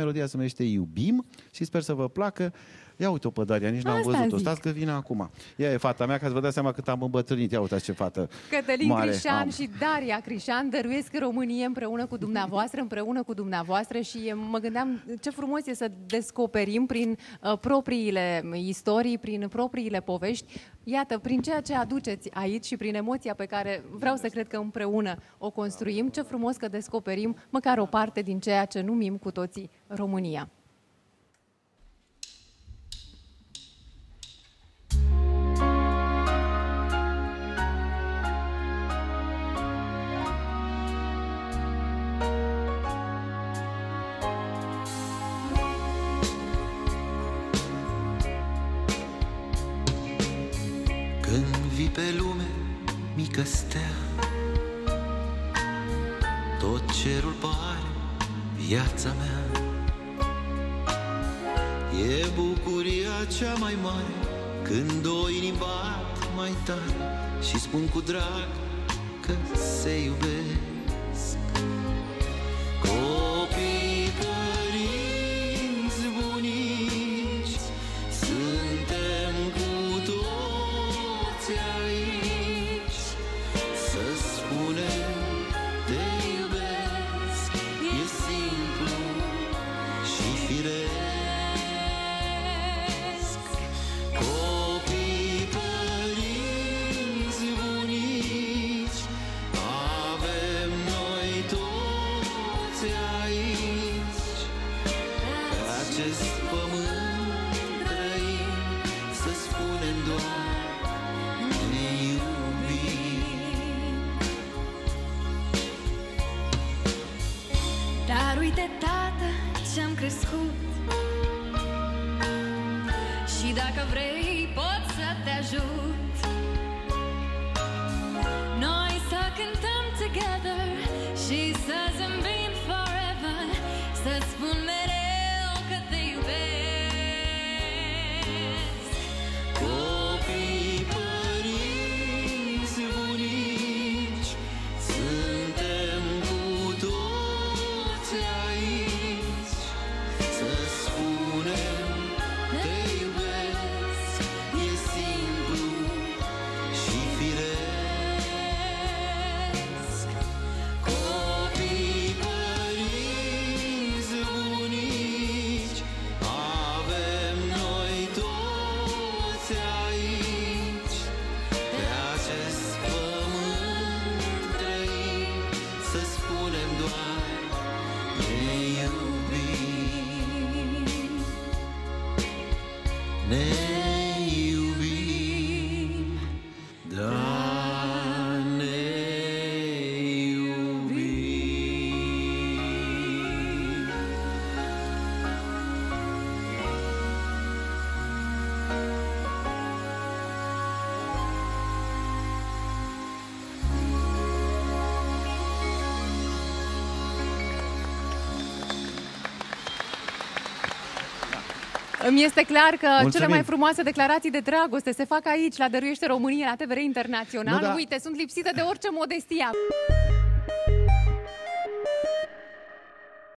Melodia se numește Iubim și sper să vă placă. Ia uite-o pe Daria, nici n-am Asta văzut-o. zic. Stați că vine acum. Ea e fata mea, ca să vă dați seama cât am îmbătrânit. Ia uitați ce fată Cătălin mare Crișan am. și Daria Crișan dăruiesc Românie împreună cu dumneavoastră, împreună cu dumneavoastră și e- mă gândeam ce frumos e să descoperim prin uh, propriile istorii, prin propriile povești, iată, prin ceea ce aduceți aici și prin emoția pe care vreau să cred că împreună o construim, ce frumos că descoperim măcar o parte din ceea ce numim cu toții România. Când vii pe lume, mică stea. Tot cerul pare viața mea. E bucuria cea mai mare Când o inimi bat mai tare Și spun cu drag că se iubesc acest pământ trăim Să spunem doar ne iubim. Dar uite, tată, ce-am crescut. Și dacă vrei, pot să te ajut. Noi să cântăm together Și să Ne Îmi este clar că Mulțumim. cele mai frumoase declarații de dragoste se fac aici, la Dăruiește România, la TVR Internațional. Nu, da. Uite, sunt lipsită de orice modestie.